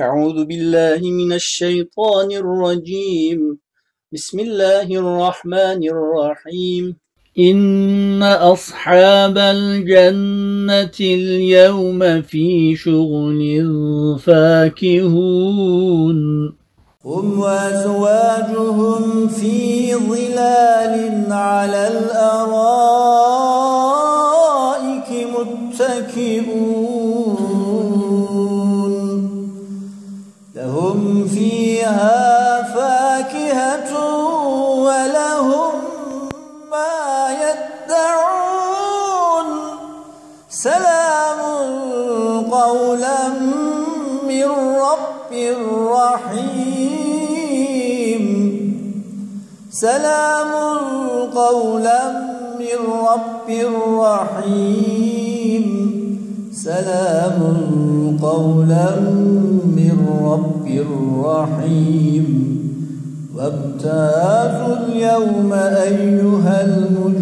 أعوذ بالله من الشيطان الرجيم. بسم الله الرحمن الرحيم. إن أصحاب الجنة اليوم في شغل فاكهون. هم وأزواجهم في ظلال على الأرائك متكئون. قولا من رب رحيم. سلام قولا من رب رحيم. سلام قولا من رب رحيم. وابتازوا اليوم أيها المجرمون.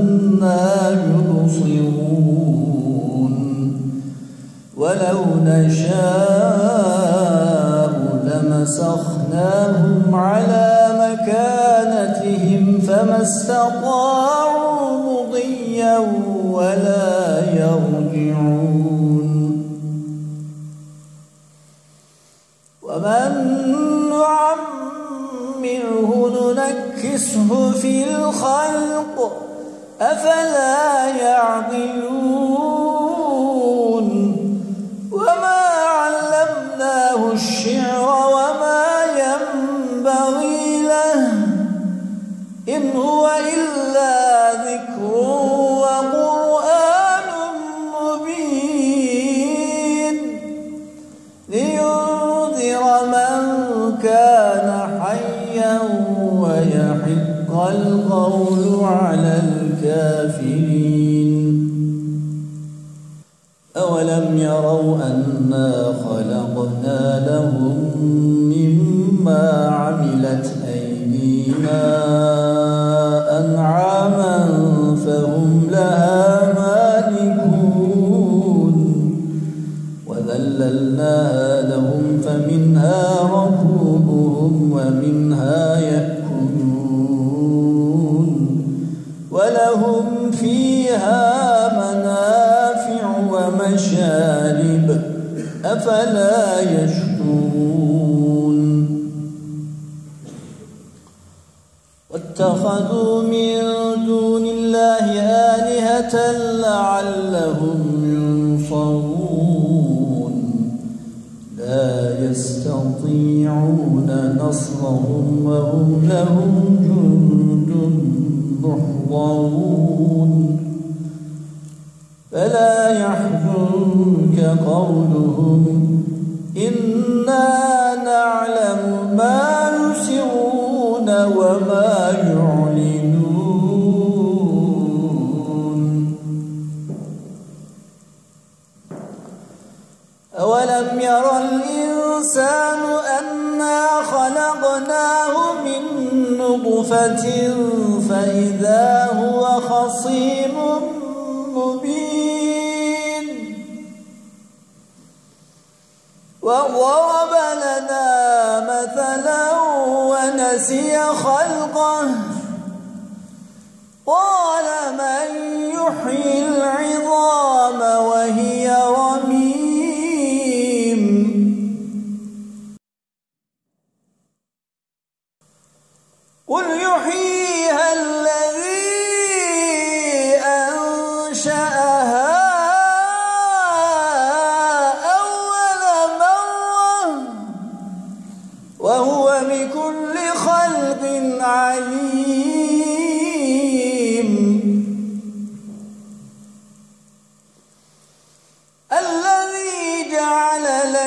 فأنا يبصرون. ولو نشاء لمسخناهم على مكانتهم فما استطاعوا مضيا ولا يرجعون. ومن نعمره ننكسه في الخلق أفلا يعقلون؟ القول على الكافرين. أولم يروا أنا خلقنا لهم مما عملت أيدينا أنعاما أفلا يشكرون. واتخذوا من دون الله آلهة لعلهم ينصرون. لا يستطيعون نصرهم وهم لهم جند محضرون. فلا يغرك قولهم. إنا نعلم ما يسرون وما يعلنون. أولم يرى الإنسان أنا خلقناه من نطفة فإذا هو خصيم مبين. وضرب لنا مثلا ونسي خلقه قال من يحيي العظام وهي رميم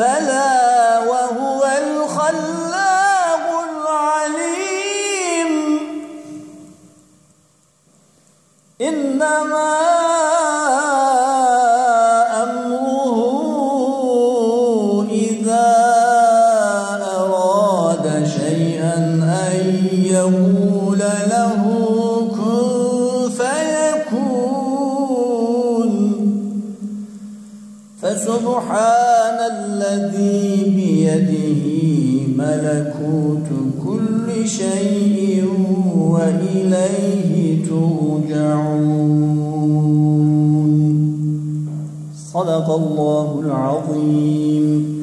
بلى وهو الخلاق العليم. إنما أمره إذا أراد شيئا أن يقول له فسبحان الذي بيده ملكوت كل شيء وإليه ترجعون. صدق الله العظيم.